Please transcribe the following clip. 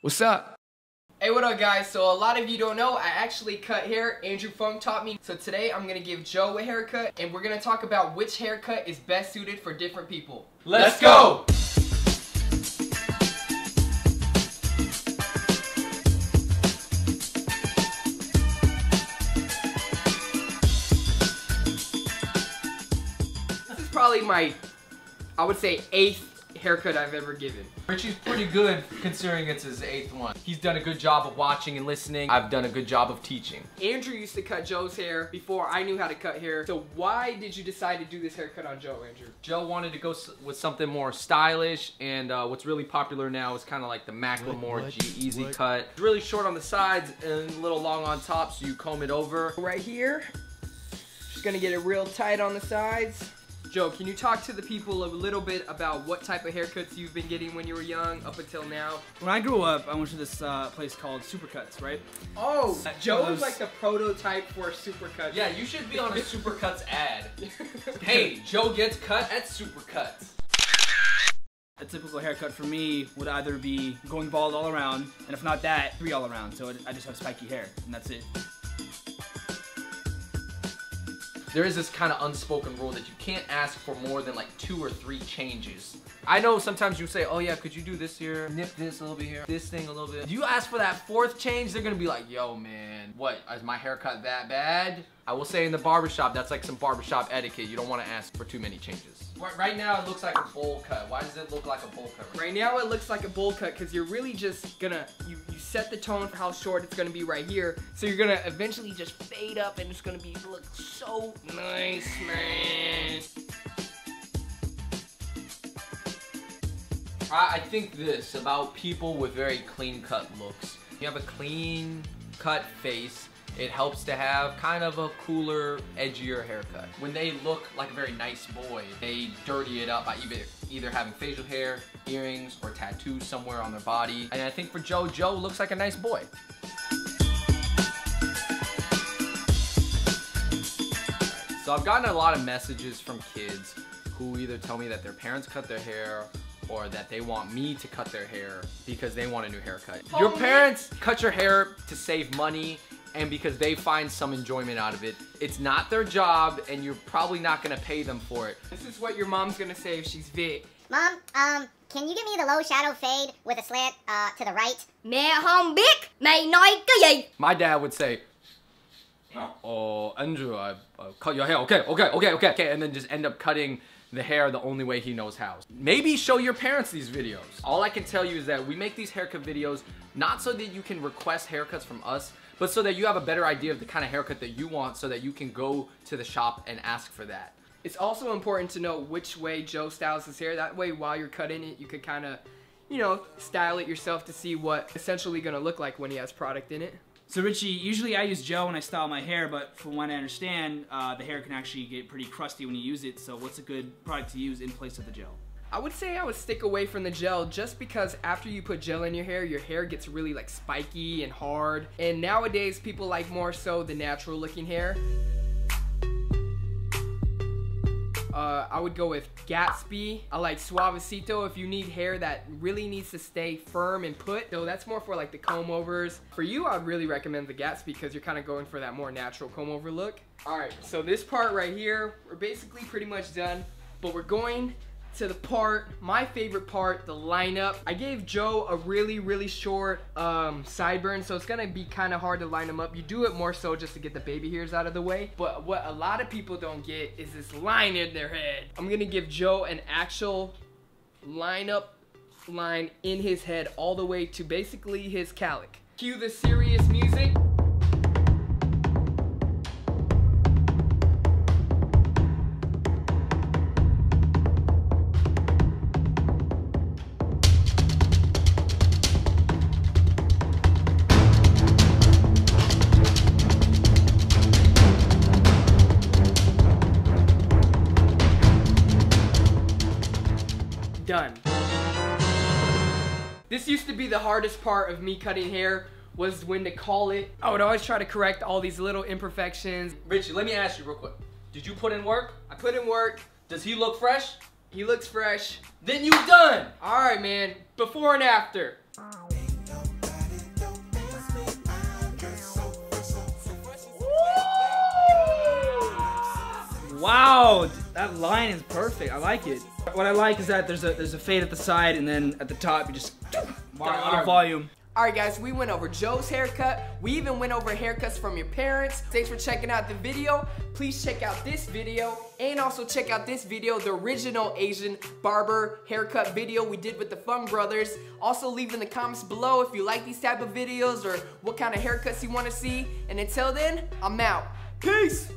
What's up? Hey, what up guys? So a lot of you don't know, I actually cut hair. Andrew Fung taught me. So today I'm gonna give Joe a haircut and we're gonna talk about which haircut is best suited for different people. Let's go! This is probably my, I would say, eighth haircut I've ever given. Richie's pretty good considering it's his eighth one. He's done a good job of watching and listening. I've done a good job of teaching. Andrew used to cut Joe's hair before I knew how to cut hair. So why did you decide to do this haircut on Joe, Andrew? Joe wanted to go s- with something more stylish and uh, what's really popular now is kind of like the Macklemore G-Eazy cut. It's really short on the sides and a little long on top so you comb it over. Right here, just gonna get it real tight on the sides. Joe, can you talk to the people a little bit about what type of haircuts you've been getting when you were young up until now? When I grew up, I went to this uh, place called Supercuts, right? Oh, Joe those- is like the prototype for a supercut. Yeah, you should be on a Supercuts ad. hey, Joe gets cut at Supercuts. A typical haircut for me would either be going bald all around, and if not that, three all around. So I just have spiky hair, and that's it. There is this kind of unspoken rule that you can't ask for more than like two or three changes. I know sometimes you say, oh yeah, could you do this here, nip this a little bit here, this thing a little bit. You ask for that fourth change, they're gonna be like, yo man, what, is my haircut that bad? I will say in the barbershop, that's like some barbershop etiquette. You don't wanna ask for too many changes. Right- Right now it looks like a bowl cut. Why does it look like a bowl cut? Right now it looks like a bowl cut because you're really just gonna, you, you set the tone for how short it's gonna be right here. So you're gonna eventually just fade up and it's gonna be, look so nice, man. I, I think this about people with very clean cut looks. You have a clean cut face, it helps to have kind of a cooler, edgier haircut. When they look like a very nice boy, they dirty it up by either, either having facial hair, earrings, or tattoos somewhere on their body. And I think for Joe, Joe looks like a nice boy. So I've gotten a lot of messages from kids who either tell me that their parents cut their hair or that they want me to cut their hair because they want a new haircut. Your Oh, parents cut your hair to save money and because they find some enjoyment out of it. It's not their job and you're probably not gonna pay them for it. This is what your mom's gonna say if she's Viet. Mom, um, can you give me the low shadow fade with a slant uh, to the right? Mẹ không biết mày nói cái gì My dad would say, Oh, Andrew, I uh, cut your hair. Okay, okay, okay, okay, okay. And then just end up cutting the hair the only way he knows how. Maybe show your parents these videos. All I can tell you is that we make these haircut videos not so that you can request haircuts from us, but so that you have a better idea of the kind of haircut that you want so that you can go to the shop and ask for that. It's also important to know which way Joe styles his hair. That way, while you're cutting it, you could kind of, you know, style it yourself to see what essentially gonna look like when he has product in it. So Richie, usually I use gel when I style my hair, but from what I understand, uh, the hair can actually get pretty crusty when you use it. So what's a good product to use in place of the gel? I would say I would stick away from the gel just because after you put gel in your hair, your hair gets really like spiky and hard. And nowadays, people like more so the natural looking hair. Uh, I would go with Gatsby. I like Suavecito if you need hair that really needs to stay firm and put. So that's more for like the comb overs. For you, I'd really recommend the Gatsby because you're kind of going for that more natural comb over look. All right, so this part right here, we're basically pretty much done, but we're going to the part, my favorite part, the lineup. I gave Joe a really, really short um, sideburn, so it's gonna be kind of hard to line him up. You do it more so just to get the baby hairs out of the way. But what a lot of people don't get is this line in their head. I'm gonna give Joe an actual lineup line in his head all the way to basically his cowlick. Cue the serious music. Done. This used to be the hardest part of me cutting hair was when to call it. I would always try to correct all these little imperfections. Richie, let me ask you real quick. Did you put in work? I put in work. Does he look fresh? He looks fresh. Then you done. All right, man. before and after. Wow, that line is perfect. I like it. What I like is that there's a there's a fade at the side and then at the top you just got a volume. Alright guys, we went over Joe's haircut. We even went over haircuts from your parents. Thanks for checking out the video. Please check out this video and also check out this video, the original Asian barber haircut video we did with the Fung Brothers. Also leave in the comments below if you like these type of videos or what kind of haircuts you want to see. And until then, I'm out. Peace!